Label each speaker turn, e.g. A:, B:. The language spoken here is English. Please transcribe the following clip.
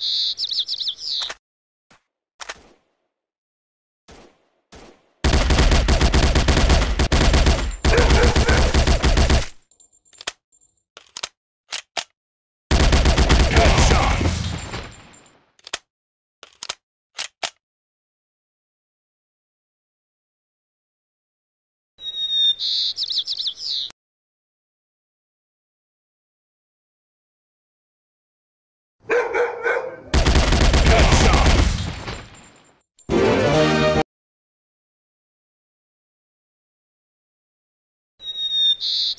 A: Yes. Headshot!